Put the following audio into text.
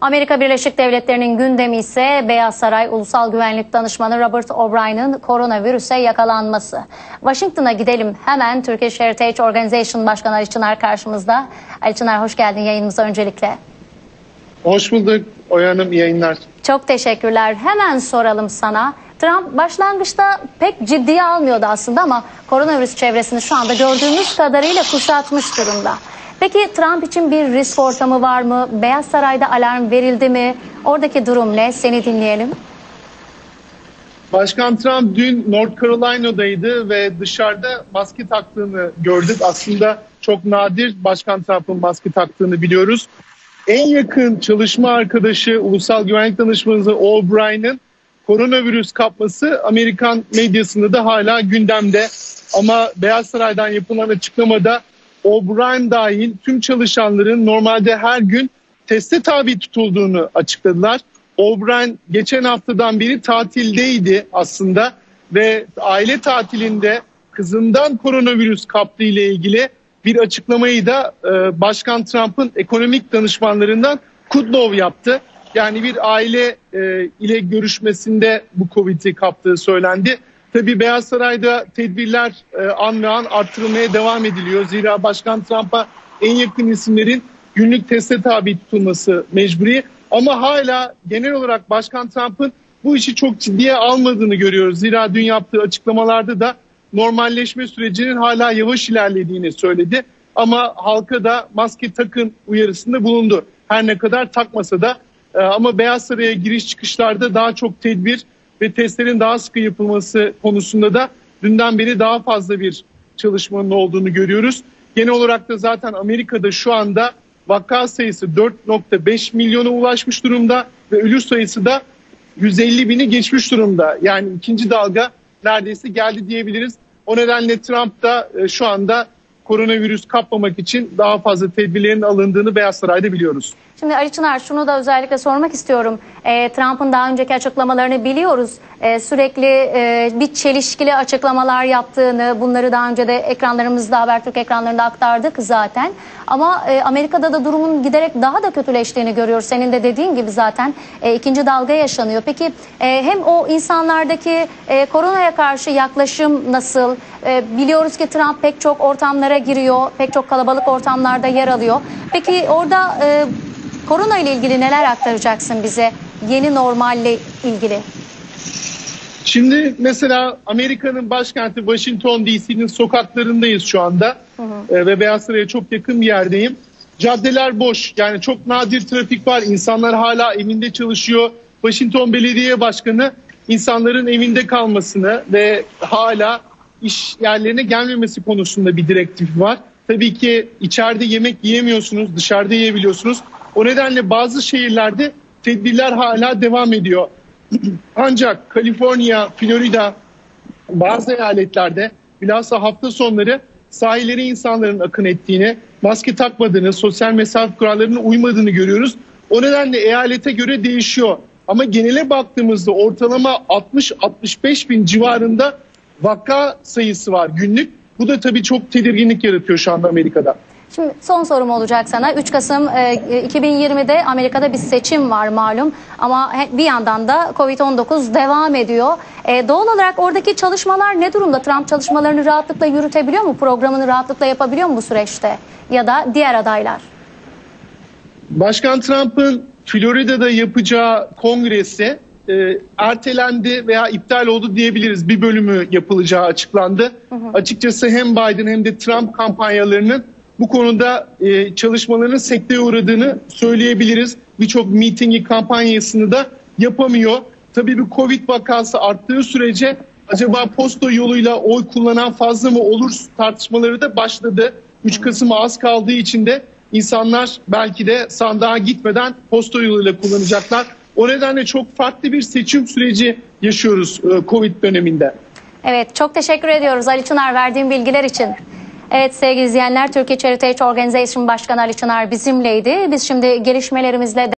Amerika Birleşik Devletleri'nin gündemi ise Beyaz Saray Ulusal Güvenlik Danışmanı Robert O'Brien'in koronavirüse yakalanması. Washington'a gidelim. Hemen Turkish Heritage Organization Başkanı Ali Çınar karşımızda. Ali Çınar hoş geldin yayınımıza öncelikle. Hoş bulduk Oya Hanım, yayınlar. Çok teşekkürler. Hemen soralım sana. Trump başlangıçta pek ciddiye almıyordu aslında ama koronavirüs çevresini şu anda gördüğümüz kadarıyla kuşatmış durumda. Peki Trump için bir risk ortamı var mı? Beyaz Saray'da alarm verildi mi? Oradaki durum ne? Seni dinleyelim. Başkan Trump dün North Carolina'daydı ve dışarıda maske taktığını gördük. Aslında çok nadir Başkan Trump'ın maske taktığını biliyoruz. En yakın çalışma arkadaşı Ulusal Güvenlik Danışmanı O'Brien'in koronavirüs kapması Amerikan medyasında da hala gündemde. Ama Beyaz Saray'dan yapılan açıklamada O'Brien dahil tüm çalışanların normalde her gün teste tabi tutulduğunu açıkladılar. O'Brien geçen haftadan beri tatildeydi aslında ve aile tatilinde kızından koronavirüs kaptığı ile ilgili bir açıklamayı da e, Başkan Trump'ın ekonomik danışmanlarından Kudlow yaptı. Yani bir aile e, ile görüşmesinde bu Covid'i kaptığı söylendi. Tabii Beyaz Saray'da tedbirler e, an ve an arttırılmaya devam ediliyor. Zira Başkan Trump'a en yakın isimlerin günlük teste tabi tutulması mecburi. Ama hala genel olarak Başkan Trump'ın bu işi çok ciddiye almadığını görüyoruz. Zira dün yaptığı açıklamalarda da normalleşme sürecinin hala yavaş ilerlediğini söyledi. Ama halka da maske takın uyarısında bulundu. Her ne kadar takmasa da e, ama Beyaz Saray'a giriş çıkışlarda daha çok tedbir ve testlerin daha sıkı yapılması konusunda da dünden beri daha fazla bir çalışmanın olduğunu görüyoruz. Genel olarak da zaten Amerika'da şu anda vaka sayısı 4.5 milyona ulaşmış durumda ve ölü sayısı da 150 bini geçmiş durumda. Yani ikinci dalga neredeyse geldi diyebiliriz. O nedenle Trump da e, şu anda koronavirüs kapmamak için daha fazla tedbirlerin alındığını Beyaz Saray'da biliyoruz. Şimdi Ali Çınar şunu da özellikle sormak istiyorum. E, Trump'ın daha önceki açıklamalarını biliyoruz. E, sürekli e, bir çelişkili açıklamalar yaptığını, bunları daha önce de ekranlarımızda, Habertürk ekranlarında aktardık zaten. Ama e, Amerika'da da durumun giderek daha da kötüleştiğini görüyoruz. Senin de dediğin gibi zaten e, ikinci dalga yaşanıyor. Peki e, hem o insanlardaki e, koronaya karşı yaklaşım nasıl? E, biliyoruz ki Trump pek çok ortamlara giriyor, pek çok kalabalık ortamlarda yer alıyor. Peki orada e, korona ile ilgili neler aktaracaksın bize? Yeni normalle ilgili. Şimdi mesela Amerika'nın başkenti Washington DC'nin sokaklarındayız şu anda Ee, ve Beyaz Saray'a çok yakın bir yerdeyim. Caddeler boş yani çok nadir trafik var insanlar hala evinde çalışıyor. Washington Belediye Başkanı insanların evinde kalmasını ve hala iş yerlerine gelmemesi konusunda bir direktif var. Tabii ki içeride yemek yiyemiyorsunuz dışarıda yiyebiliyorsunuz. O nedenle bazı şehirlerde tedbirler hala devam ediyor. Ancak Kaliforniya, Florida bazı eyaletlerde bilhassa hafta sonları sahillere insanların akın ettiğini, maske takmadığını, sosyal mesafe kurallarına uymadığını görüyoruz. O nedenle eyalete göre değişiyor. Ama genele baktığımızda ortalama 60-65 bin civarında vaka sayısı var günlük. Bu da tabii çok tedirginlik yaratıyor şu anda Amerika'da. Şimdi son sorum olacak sana. 3 Kasım e, 2020'de Amerika'da bir seçim var malum ama bir yandan da Covid-19 devam ediyor. E, doğal olarak oradaki çalışmalar ne durumda? Trump çalışmalarını rahatlıkla yürütebiliyor mu? Programını rahatlıkla yapabiliyor mu bu süreçte? Ya da diğer adaylar? Başkan Trump'ın Florida'da yapacağı kongresi e, ertelendi veya iptal oldu diyebiliriz. Bir bölümü yapılacağı açıklandı. Açıkçası hem Biden hem de Trump kampanyalarının bu konuda e, çalışmalarının sekteye uğradığını söyleyebiliriz. Birçok mitingi kampanyasını da yapamıyor. Tabii bir Covid vakası arttığı sürece acaba posta yoluyla oy kullanan fazla mı olur tartışmaları da başladı. 3 Kasım'a az kaldığı için de insanlar belki de sandığa gitmeden posta yoluyla kullanacaklar. O nedenle çok farklı bir seçim süreci yaşıyoruz e, Covid döneminde. Evet çok teşekkür ediyoruz Ali Çınar verdiğin bilgiler için. Evet sevgili izleyenler Türkiye Heritage Organization Başkanı Ali Çınar bizimleydi. Biz şimdi gelişmelerimizle